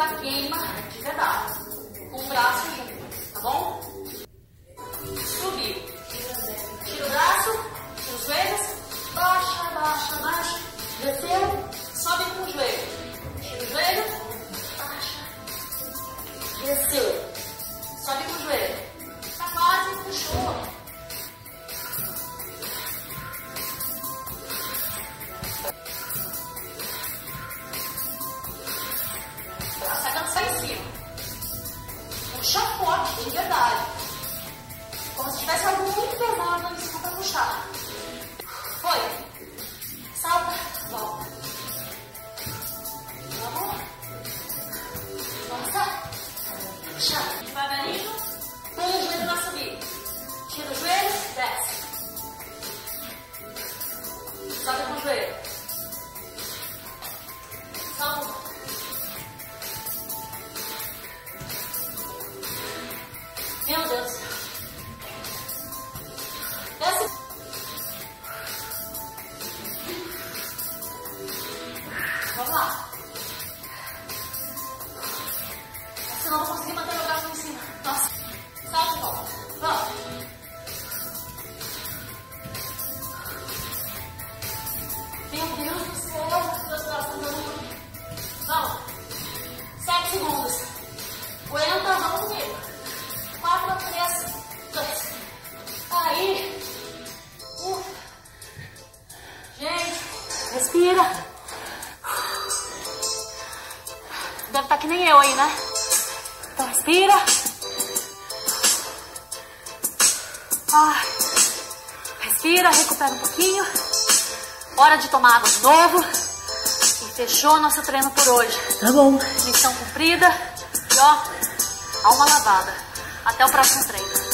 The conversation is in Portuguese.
da queima de verdade. Com o braço junto, tá bom? Subiu. Tira o braço, tira os joelhos, baixa, baixa, baixa. Desceu, sobe com o joelho. Tira o joelho, baixa, desceu. Sobe com o joelho. Tá quase, puxou. Forte, de verdade. Como se tivesse algo muito pesado cima pra puxar. Foi. Salta, volta. Vamos. Força. Puxa. Devagarinho. O joelho na subida. Tira o joelho, desce. Sobe com o joelho. 没有德婆婆 respira. Deve estar que nem eu aí, né? Então respira. Ai. Respira, recupera um pouquinho. Hora de tomar água de novo. E fechou nosso treino por hoje. Tá bom. Missão cumprida. E ó, alma lavada. Até o próximo treino.